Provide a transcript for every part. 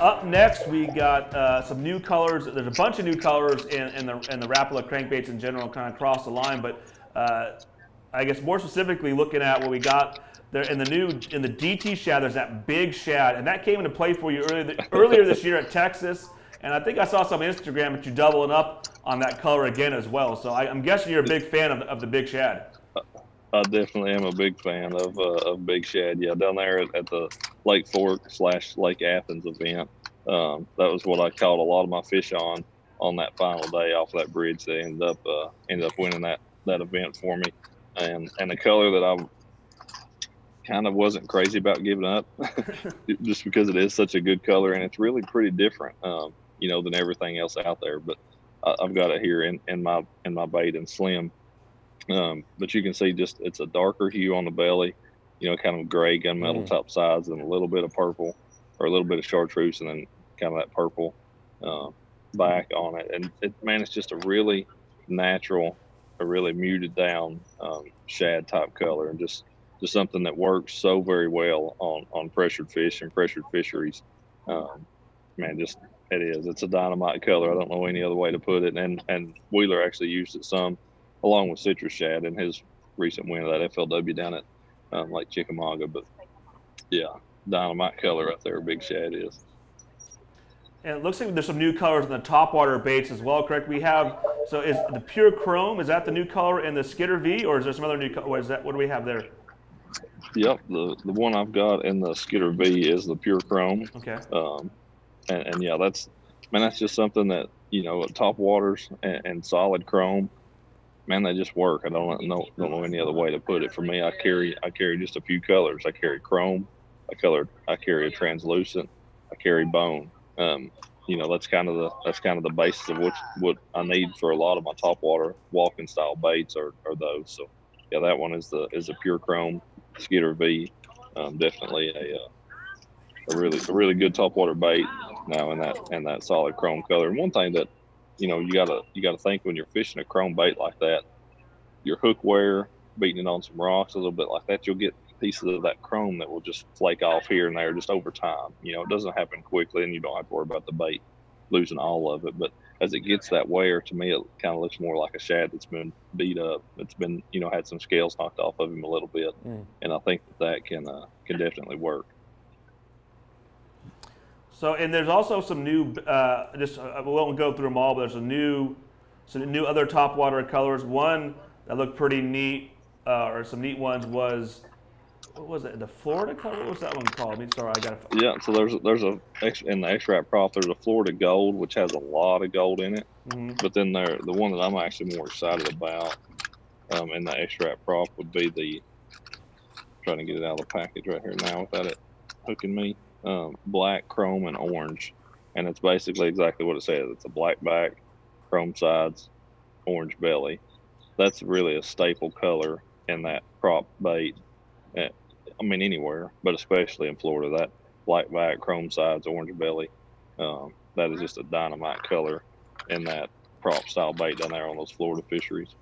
Up next, we got uh, some new colors. There's a bunch of new colors in, in the in the Rapala crankbaits in general, kind of across the line. But uh, I guess more specifically, looking at what we got there in the new in the DT shad. There's that big shad, and that came into play for you earlier earlier this year at Texas. And I think I saw some Instagram that you doubling up on that color again as well. So I, am guessing you're a big fan of, of the big shad. I definitely am a big fan of uh, of Big Shad. Yeah, down there at, at the Lake Fork slash Lake Athens event, um, that was what I caught a lot of my fish on on that final day off that bridge. They ended up uh, ended up winning that that event for me, and and the color that I kind of wasn't crazy about giving up, just because it is such a good color and it's really pretty different, um, you know, than everything else out there. But I, I've got it here in, in my in my bait and slim um, but you can see just it's a darker hue on the belly, you know, kind of gray gunmetal mm. top sides and a little bit of purple or a little bit of chartreuse and then kind of that purple uh, back on it. And it, man, it's just a really natural, a really muted down um, shad type color and just just something that works so very well on on pressured fish and pressured fisheries. Um, man, just it is. It's a dynamite color. I don't know any other way to put it. And and Wheeler actually used it some along with Citrus Shad in his recent win of that FLW down at um, Lake Chickamauga. But yeah, dynamite color right there, Big Shad is. And it looks like there's some new colors in the topwater baits as well, correct? We have, so is the pure chrome, is that the new color in the Skitter V, or is there some other new color? What is that? What do we have there? Yep, the, the one I've got in the Skitter V is the pure chrome. Okay. Um, and, and yeah, that's, man, that's just something that, you know, top waters and, and solid chrome, man, they just work. I don't know don't know any other way to put it. For me, I carry I carry just a few colors. I carry chrome, I color I carry a translucent, I carry bone. Um, you know, that's kind of the that's kind of the basis of what what I need for a lot of my top water walking style baits are, are those. So yeah, that one is the is a pure chrome Skitter V. Um, definitely a uh, a really a really good top water bait now in that in that solid chrome color. And one thing that you know, you gotta you gotta think when you're fishing a chrome bait like that, your hook wear, beating it on some rocks a little bit like that, you'll get pieces of that chrome that will just flake off here and there just over time. You know, it doesn't happen quickly, and you don't have to worry about the bait losing all of it. But as it gets that wear, to me, it kind of looks more like a shad that's been beat up. It's been, you know, had some scales knocked off of him a little bit, mm. and I think that that can uh, can definitely work. So, and there's also some new, uh, just uh, we won't go through them all, but there's a new, some new other top water colors. One that looked pretty neat, uh, or some neat ones was, what was it? The Florida color? What was that one called? I mean, sorry, I got to. Yeah, so there's there's a in the X-Rap prop there's a Florida Gold which has a lot of gold in it, mm-hmm. but then there the one that I'm actually more excited about um, in the X-Rap prop would be the trying to get it out of the package right here now without it hooking me um, black, chrome, and orange. And it's basically exactly what it says. It's a black back, chrome sides, orange belly. That's really a staple color in that prop bait. Eh, I mean, anywhere, but especially in Florida, that black back, chrome sides, orange belly. Um, that is just a dynamite color in that prop style bait down there on those Florida fisheries.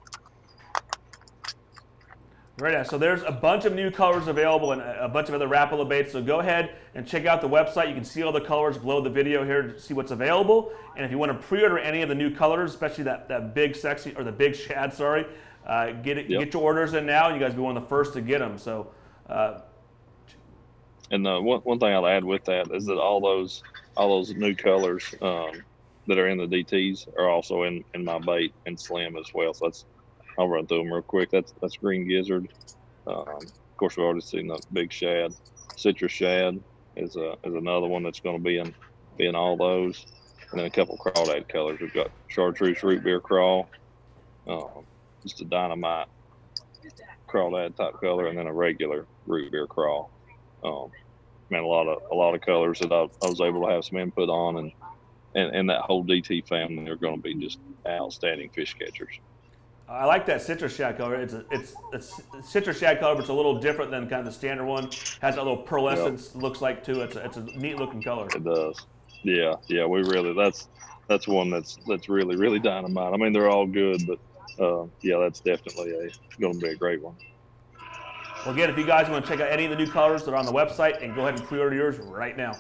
Right now, so there's a bunch of new colors available and a bunch of other Rapala baits. So go ahead and check out the website. You can see all the colors below the video here to see what's available. And if you want to pre-order any of the new colors, especially that, that big sexy or the big shad, sorry, uh, get it, yep. get your orders in now. You guys be one of the first to get them. So. Uh, and uh, one one thing I'll add with that is that all those all those new colors um, that are in the DTS are also in in my bait and slim as well. So that's I'll run through them real quick. That's that's green gizzard. Um, of course, we've already seen the big shad. Citrus shad is a, is another one that's going to be in be in all those, and then a couple crawdad colors. We've got chartreuse root beer crawl, um, just a dynamite crawdad type color, and then a regular root beer crawl. Um, man, a lot of a lot of colors that I, I was able to have some input on, and and, and that whole DT family are going to be just outstanding fish catchers. I like that citrus shad color. It's a, it's it's citrus shad color, but it's a little different than kind of the standard one. Has a little pearlescence yep. looks like too. It's a, it's a neat looking color. It does. Yeah, yeah. We really that's that's one that's that's really really dynamite. I mean, they're all good, but uh, yeah, that's definitely a going to be a great one. Well, again, if you guys want to check out any of the new colors that are on the website, and go ahead and pre-order yours right now.